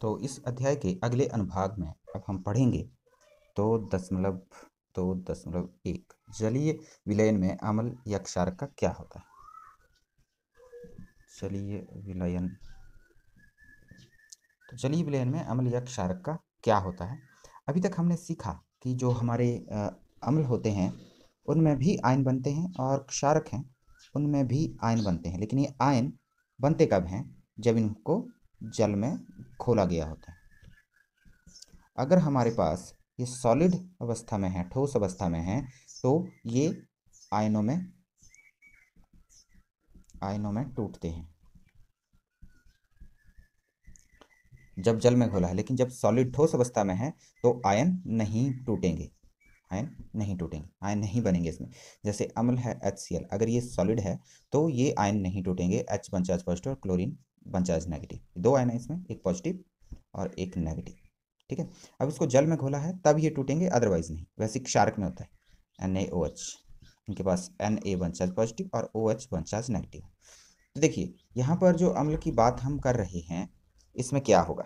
तो इस अध्याय के अगले अनुभाग में अब हम पढ़ेंगे दो दशमलव दो दशमलव एक। जलीय विलयन में अमल या क्षारक का क्या होता है? जलीय विलयन तो जलीय विलयन में अम्ल या क्षारक का क्या होता है? अभी तक हमने सीखा कि जो हमारे अम्ल होते हैं, उनमें भी आयन बनते हैं और क्षारक हैं, उनमें भी आयन बनते हैं। लेकिन ये आयन बनते कब हैं? जब इनको जल में खोला गया होता है। अगर हमारे पास ये सॉलिड अवस्था में है, ठोस अवस्था में है तो ये आयनों में आयनों में टूटते हैं। जब जल में घोला है, लेकिन जब सॉलिड ठोस अवस्था में है तो आयन नहीं टूटेंगे। आयन नहीं टूटेंगे, आयन नहीं बनेंगे इसमें। जैसे अम्ल है एच अगर ये सॉलिड है तो ये आयन नहीं टूटेंगे एच पंचाज पॉजिटिव और क्लोरीन पंचाज नेगेटिव दो आयन है इसमें, एक पॉजिटिव और एक नेगेटिव ठीक है? अब इसको जल में घोला है, तब ये टूटेंगे अदरवाइज़ नहीं। वैसे क्षारक में होता है एन ए ओ एच इनके पास N A one charge positive और O H one charge negative तो देखिए, यहाँ पर जो अम्ल की बात हम कर रहे हैं, इसमें क्या होगा?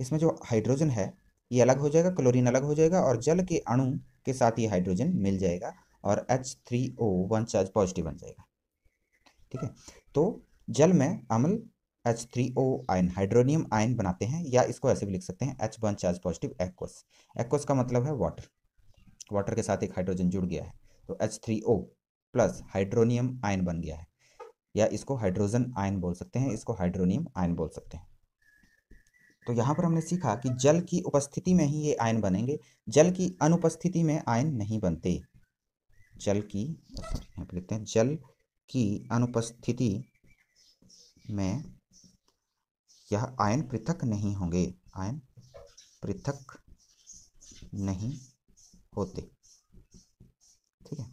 इसमें जो हाइड्रोजन है, ये अलग हो जाएगा क्लोरीन अलग हो जाएगा और जल के अणु के साथ ये हाइड्रोजन मिल जाएगा और H three O one charge positive बन जाएगा, ठीक है? तो जल में अम्ल H three O ion hydronium ion बनाते हैं, या इसको ऐसे भी लिख सकते हैं H one charge positive aqueous aqueous का मतलब है वाटर वाटर के साथ एक हाइड्रोजन जुड़ गया है। तो H three O plus hydronium ion बन गया है। या इसको हाइड्रोजन आयन बोल सकते हैं, इसको हाइड्रोनियम आयन बोल सकते हैं। तो यहाँ पर हमने सीखा कि जल की उपस्थिति में ही ये आयन बनेंगे। जल की अनुपस्थिति में आयन नहीं बनते। जल की यहाँ पे लिखते हैं, जल की अनुपस्थिति में यह आयन पृथक नहीं होंगे। आयन पृथक नहीं होते। ठीक है?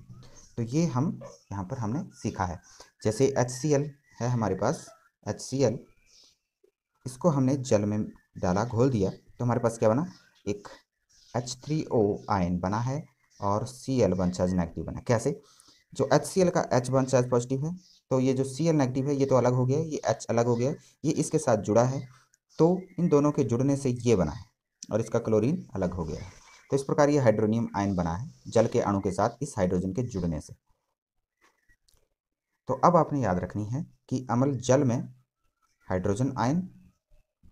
तो ये हम यहाँ पर हमने सीखा है। जैसे एच है हमारे पास। एच इसको हमने जल में डाला, घोल दिया। तो हमारे पास क्या बना? एक एच थ्री ओ आयन बना है और एल वन चार्ज नेगेटिव बना कैसे? जो एल का एच वन चार्ज पॉजिटिव है तो ये जो सी एल नेगेटिव है, ये तो अलग हो गया, ये एच अलग हो गया, ये इसके साथ जुड़ा है तो इन दोनों के जुड़ने से ये बना है और इसका क्लोरीन अलग हो गया है। तो इस प्रकार ये हाइड्रोनियम आयन बना है, जल के अणु के साथ इस हाइड्रोजन के जुड़ने से। तो अब आपने याद रखनी है कि अमल जल में हाइड्रोजन आयन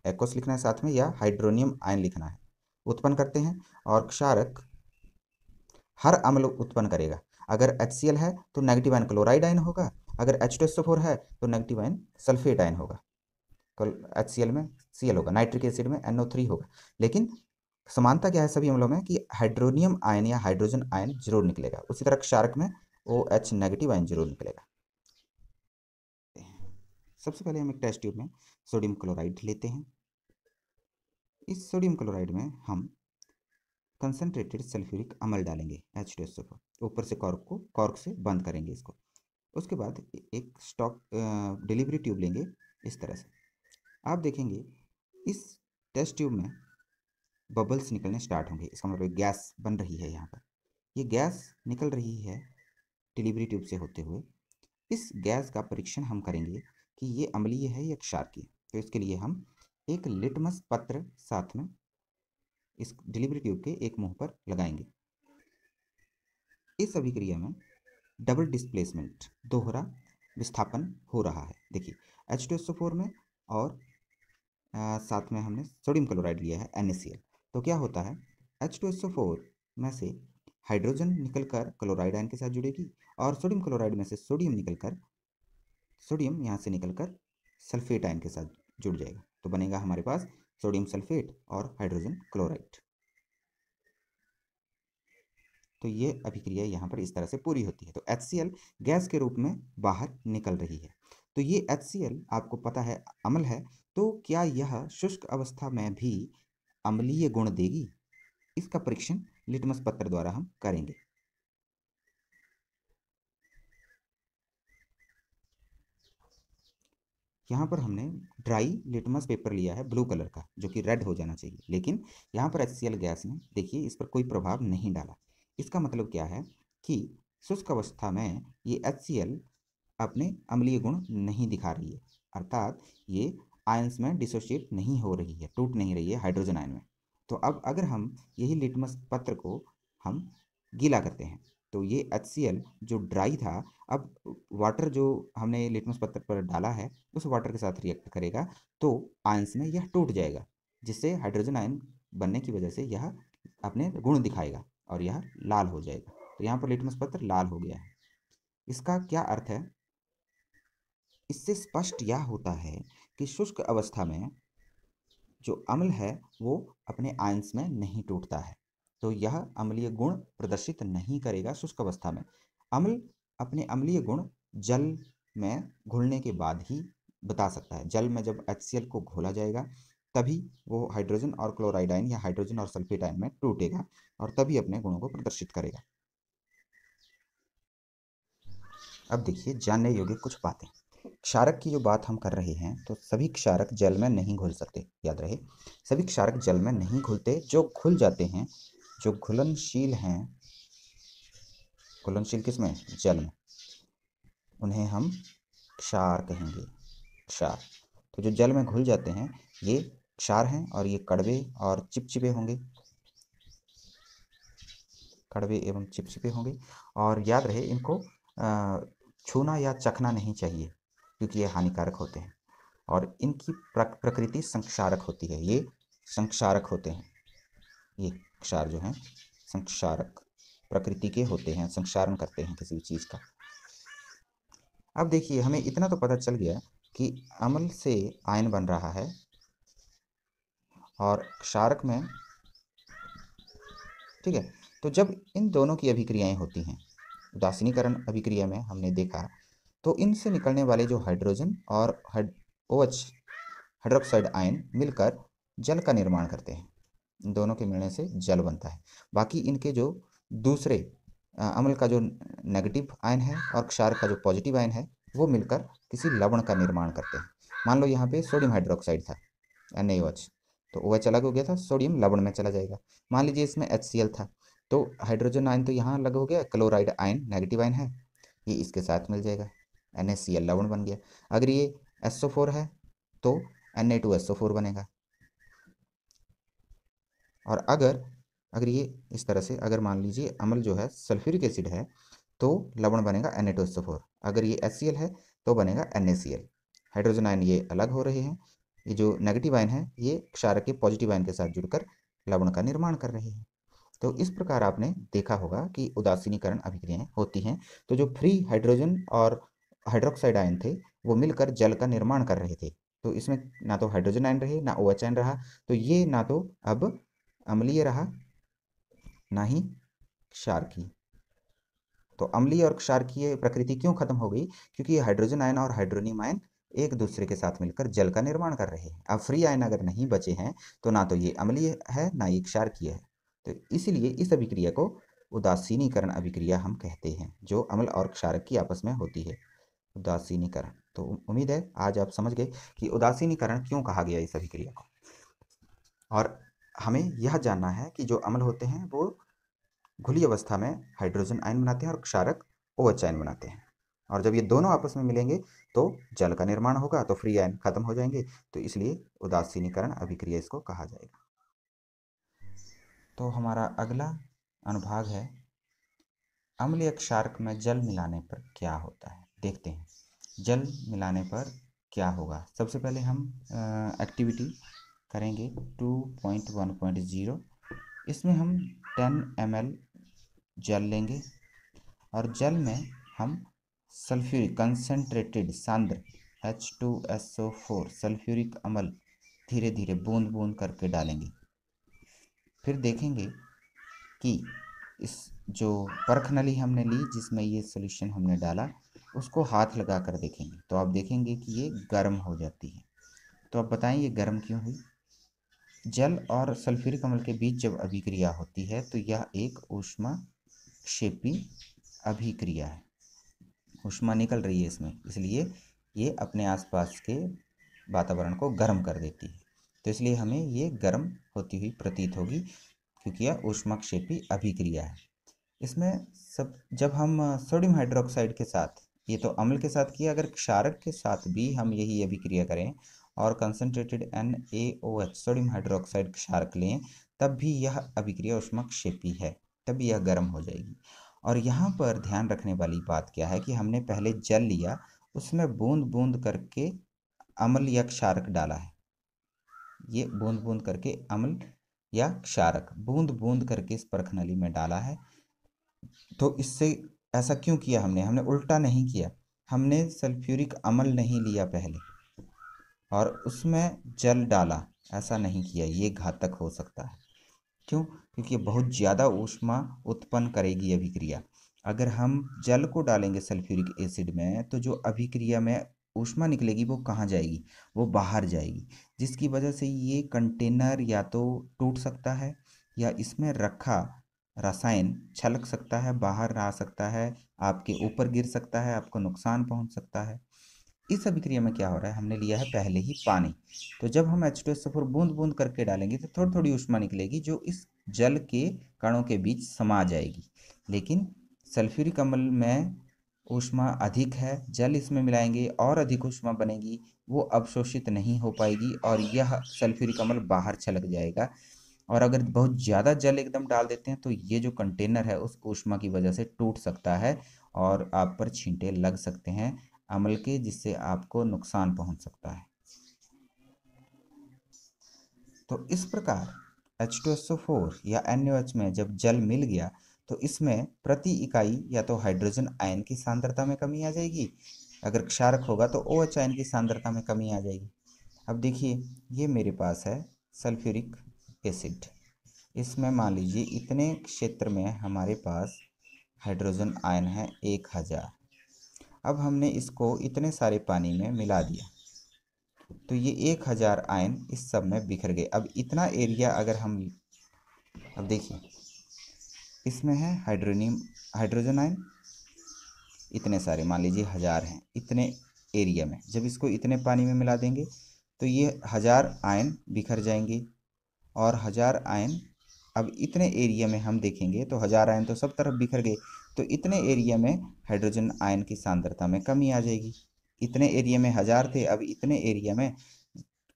एक्वस लिखना है साथ में, या हाइड्रोनियम आयन लिखना है, उत्पन्न करते हैं और क्षारक हर अम्ल उत्पन्न करेगा। अगर एच है तो नेगेटिव आयन क्लोराइड आयन होगा अगर एच टू है तो नेगेटिव आयन सल्फेट आयन होगा। एच सी एल में सी एल होगा नाइट्रिक एसिड में एन थ्री होगा। लेकिन समानता क्या है सभी अम्लों में कि हाइड्रोनियम आयन या हाइड्रोजन आयन ज़रूर निकलेगा। उसी तरह क्षारक में ओ एच नेगेटिव आयन ज़रूर निकलेगा। सबसे पहले हम एक टेस्ट ट्यूब में सोडियम क्लोराइड लेते हैं। इस सोडियम क्लोराइड में हम कंसनट्रेटेड सल्फ्यूरिक अमल डालेंगे एच टू ऊपर से कॉर्क को कॉर्क से बंद करेंगे इसको। उसके बाद एक स्टॉक डिलीवरी ट्यूब लेंगे इस तरह से। आप देखेंगे इस टेस्ट ट्यूब में बबल्स निकलने स्टार्ट होंगे। इसका मतलब गैस बन रही है यहाँ पर। ये गैस निकल रही है डिलीवरी ट्यूब से होते हुए। इस गैस का परीक्षण हम करेंगे कि ये अम्लीय है या क्षारकीय तो इसके लिए हम एक लिटमस पत्र साथ में इस डिलीवरी ट्यूब के एक मुँह पर लगाएँगे। इस अभिक्रिया में डबल डिस्प्लेसमेंट दोहरा विस्थापन हो रहा है। देखिए एच टू एस फोर में और आ, साथ में हमने सोडियम क्लोराइड लिया है एन तो क्या होता है? एच टू एस फोर में से हाइड्रोजन निकलकर क्लोराइड आयन के साथ जुड़ेगी और सोडियम क्लोराइड में से सोडियम निकलकर सोडियम यहाँ से निकलकर सल्फेट आयन के साथ जुड़ जाएगा। तो बनेगा हमारे पास सोडियम सल्फेट और हाइड्रोजन क्लोराइड। तो ये अभिक्रिया यहाँ पर इस तरह से पूरी होती है। तो एच गैस के रूप में बाहर निकल रही है। तो ये एच आपको पता है अम्ल है तो क्या यह शुष्क अवस्था में भी अम्लीय गुण देगी? इसका परीक्षण लिटमस पत्र द्वारा हम करेंगे। यहाँ पर हमने ड्राई लिटमस पेपर लिया है ब्लू कलर का, जो कि रेड हो जाना चाहिए। लेकिन यहाँ पर एच गैस ने देखिए इस पर कोई प्रभाव नहीं डाला। इसका मतलब क्या है कि शुष्क अवस्था में ये एच अपने अम्लीय गुण नहीं दिखा रही है, अर्थात ये आयंस में डिसोशिएट नहीं हो रही है, टूट नहीं रही है हाइड्रोजन आयन में। तो अब अगर हम यही लिटमस पत्र को हम गीला करते हैं तो ये एच जो ड्राई था, अब वाटर जो हमने लिटमस पत्र पर डाला है, उस वाटर के साथ रिएक्ट करेगा तो आयंस में यह टूट जाएगा, जिससे हाइड्रोजन आयन बनने की वजह से यह अपने गुण दिखाएगा। और यह लाल हो जाएगा। तो यहाँ पर लिटमस पत्र लाल हो गया है। इसका क्या अर्थ है? इससे स्पष्ट यह होता है कि शुष्क अवस्था में जो अम्ल है, वो अपने आयंस में नहीं टूटता है। तो यह अम्लीय गुण प्रदर्शित नहीं करेगा शुष्क अवस्था में। अम्ल अपने अम्लीय गुण जल में घुलने के बाद ही बता सकता है। जल में जब एच को घोला जाएगा तभी वो हाइड्रोजन और क्लोराइड आयन या हाइड्रोजन और सल्फेट आयन में टूटेगा और तभी अपने गुणों को प्रदर्शित करेगा। अब देखिए, जानने योग्य कुछ बातें। क्षारक की जो बात हम कर रहे हैं तो सभी क्षारक जल में नहीं घुल सकते। याद रहे, सभी क्षारक जल में नहीं घुलते, जो घुल जाते हैं, जो घुलनशील हैं, घुलनशील किसमें? जल में। उन्हें हम क्षार कहेंगे। क्षार। तो जो जल में घुल जाते हैं, ये क्षार हैं और ये कड़वे और चिपचिपे होंगे। कड़वे एवं चिपचिपे होंगे। और याद रहे, इनको छूना या चखना नहीं चाहिए, क्योंकि ये हानिकारक होते हैं। और इनकी प्रकृति संक्षारक होती है। ये संक्षारक होते हैं। ये क्षार जो हैं, संक्षारक प्रकृति के होते हैं, संक्षारण करते हैं किसी भी चीज़ का। अब देखिए, हमें इतना तो पता चल गया कि अम्ल से आयन बन रहा है और क्षारक में, ठीक है तो जब इन दोनों की अभिक्रियाएँ होती हैं, उदासीनीकरण अभिक्रिया में हमने देखा तो इनसे निकलने वाले जो हाइड्रोजन और ओ एच हाइड्रोक्साइड आयन मिलकर जल का निर्माण करते हैं। इन दोनों के मिलने से जल बनता है। बाकी इनके जो दूसरे अम्ल का जो नेगेटिव आयन है और क्षार का जो पॉजिटिव आयन है, वो मिलकर किसी लवण का निर्माण करते हैं। मान लो यहाँ पे सोडियम हाइड्रोक्साइड था एन तो ओ एच अलग हो गया था सोडियम लवण में चला जाएगा। मान लीजिए इसमें एच था तो हाइड्रोजन आयन तो यहाँ अलग हो गया क्लोराइड आयन नेगेटिव आयन है, ये इसके साथ मिल जाएगा। एन लवण बन गया। अगर ये एस है तो एन बनेगा। और अगर अगर ये इस तरह से, अगर मान लीजिए अमल जो है सल्फ्यूरिक एसिड है तो लवण बनेगा एन अगर ये एच है तो बनेगा एन हाइड्रोजन आयन ये अलग हो रहे हैं ये जो नेगेटिव आयन है, ये क्षारक के पॉजिटिव आयन के साथ जुड़कर लवण का निर्माण कर रहे हैं। तो इस प्रकार आपने देखा होगा कि उदासीनीकरण अभिक्रियाएँ होती हैं। तो जो फ्री हाइड्रोजन और हाइड्रोक्साइड आयन थे, वो मिलकर जल का निर्माण कर रहे थे। तो इसमें ना तो हाइड्रोजन आयन रहे, ना ओ एच आयन रहा। तो ये ना तो अब अम्लीय रहा, ना ही क्षारकीय। तो अम्लीय और क्षारकीय प्रकृति क्यों खत्म हो गई? क्योंकि हाइड्रोजन आयन और हाइड्रोनियम आयन एक दूसरे के साथ मिलकर जल का निर्माण कर रहे हैं। अब फ्री आयन अगर नहीं बचे हैं तो ना तो ये अम्लीय है, ना ये क्षारकीय है। तो इसलिए इस अभिक्रिया को उदासीनीकरण अभिक्रिया हम कहते हैं, जो अम्ल और क्षारक की आपस में होती है। उदासीनीकरण। तो उम्मीद है आज आप समझ गए कि उदासीनीकरण क्यों कहा गया इस अभिक्रिया को। और हमें यह जानना है कि जो अम्ल होते हैं, वो घुली अवस्था में हाइड्रोजन आयन बनाते हैं और क्षारक ओ एच आयन बनाते हैं। और जब ये दोनों आपस में मिलेंगे तो जल का निर्माण होगा तो फ्री आयन खत्म हो जाएँगे। तो इसलिए उदासीनीकरण अभिक्रिया इसको कहा जाएगा। तो हमारा अगला अनुभाग है, अम्लीय क्षारक में जल मिलाने पर क्या होता है? देखते हैं। जल मिलाने पर क्या होगा? सबसे पहले हम एक्टिविटी करेंगे two point one point zero इसमें हम टेन एम जल लेंगे और जल में हम sulphuric concentrated सांद्र H two S O four sulphuric अमल धीरे धीरे बूंद बूंद करके डालेंगे। फिर देखेंगे कि इस जो परख नली हमने ली, जिसमें ये सोल्यूशन हमने डाला, उसको हाथ लगा कर देखेंगे। तो आप देखेंगे कि ये गर्म हो जाती है। तो आप बताएँ, ये गर्म क्यों हुई? जल और सल्फ्यूरिक अम्ल के बीच जब अभिक्रिया होती है तो यह एक ऊष्मा क्षेपी अभिक्रिया है। ऊष्मा निकल रही है इसमें, इसलिए ये अपने आसपास के वातावरण को गर्म कर देती है। तो इसलिए हमें ये गर्म होती हुई प्रतीत होगी, क्योंकि यह ऊष्माक्षेपी अभिक्रिया है। इसमें सब, जब हम सोडियम हाइड्रोक्साइड के साथ, ये तो अम्ल के साथ किया, अगर क्षारक के साथ भी हम यही अभिक्रिया करें और concentrated N A O H sodium hydroxide क्षारक लें, तब भी यह अभिक्रिया उष्मक्षेपी है, तब यह गर्म हो जाएगी। और यहाँ पर ध्यान रखने वाली बात क्या है कि हमने पहले जल लिया, उसमें बूंद बूंद करके अम्ल या क्षारक डाला है। ये बूंद बूंद करके अम्ल या क्षारक बूंद बूंद करके इस परख नली में डाला है। तो इससे ऐसा क्यों किया हमने? हमने उल्टा नहीं किया। हमने सल्फ्यूरिक अम्ल नहीं लिया पहले और उसमें जल डाला। ऐसा नहीं किया। ये घातक हो सकता है। क्यों? क्योंकि बहुत ज़्यादा ऊष्मा उत्पन्न करेगी अभिक्रिया। अगर हम जल को डालेंगे सल्फ्यूरिक एसिड में तो जो अभिक्रिया में ऊष्मा निकलेगी, वो कहाँ जाएगी? वो बाहर जाएगी। जिसकी वजह से ये कंटेनर या तो टूट सकता है, या इसमें रखा रसायन छलक सकता है, बाहर आ सकता है, आपके ऊपर गिर सकता है, आपको नुकसान पहुँच सकता है। इस अभिक्रिया में क्या हो रहा है? हमने लिया है पहले ही पानी। तो जब हम एच टू एस फोर बूंद बूंद करके डालेंगे तो थोड़ी थोड़ी ऊष्मा निकलेगी, जो इस जल के कणों के बीच समा जाएगी। लेकिन सल्फ्यूरिक अम्ल में ऊष्मा अधिक है, जल इसमें मिलाएँगे, और अधिक ऊष्मा बनेगी, वो अवशोषित नहीं हो पाएगी, और यह सल्फ्यूरिक अम्ल बाहर छलक जाएगा। और अगर बहुत ज़्यादा जल एकदम डाल देते हैं तो ये जो कंटेनर है, उस ऊष्मा की वजह से टूट सकता है, और आप पर छींटे लग सकते हैं। अमल के जिससे आपको नुकसान पहुँच सकता है। तो इस प्रकार H2SO4 या NaOH में जब जल मिल गया तो इसमें प्रति इकाई या तो हाइड्रोजन आयन की सांद्रता में कमी आ जाएगी। अगर क्षारक होगा तो ओ OH आयन की सांद्रता में कमी आ जाएगी। अब देखिए, ये मेरे पास है सल्फ्यूरिक एसिड। इसमें मान लीजिए, इतने क्षेत्र में हमारे पास हाइड्रोजन आयन है एक हज़ार। अब हमने इसको इतने सारे पानी में मिला दिया। तो ये एक हज़ार आयन इस सब में बिखर गए। अब इतना एरिया अगर हम, अब देखिए, इसमें है हाइड्रोनियम, हाइड्रोजन आयन। इतने सारे, मान लीजिए हज़ार हैं, इतने एरिया में। जब इसको इतने पानी में मिला देंगे तो ये हज़ार आयन बिखर जाएँगे। और हज़ार आयन, अब इतने एरिया में हम देखेंगे तो हज़ार आयन तो सब तरफ़ बिखर गए। तो इतने एरिया में हाइड्रोजन आयन की सांद्रता में कमी आ जाएगी। इतने एरिया में हज़ार थे, अब इतने एरिया में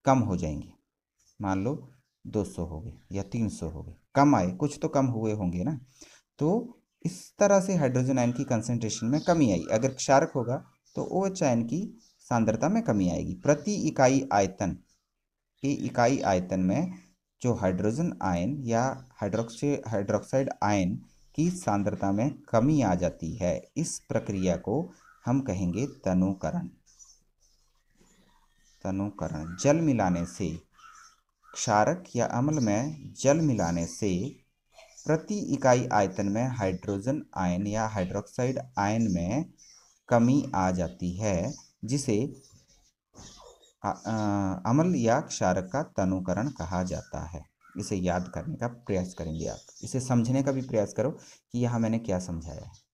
कम हो जाएँगे। मान लो 200 हो गए या 300 हो गए। कम आए, कुछ तो कम हुए होंगे ना। तो इस तरह से हाइड्रोजन आयन की कंसेंट्रेशन में कमी आई। अगर क्षारक होगा तो ओ एच आयन की सांद्रता में कमी आएगी। प्रति इकाई आयतन, के इकाई आयतन में जो हाइड्रोजन आयन या हाइड्रोक्सी हाइड्रोक्साइड आयन की सांद्रता में कमी आ जाती है। इस प्रक्रिया को हम कहेंगे तनुकरण। तनुकरण, जल मिलाने से, क्षारक या अम्ल में जल मिलाने से प्रति इकाई आयतन में हाइड्रोजन आयन या हाइड्रोक्साइड आयन में कमी आ जाती है, जिसे अम्ल या क्षारक का तनुकरण कहा जाता है। इसे याद करने का प्रयास करेंगे आप। इसे समझने का भी प्रयास करो कि यहाँ मैंने क्या समझाया है।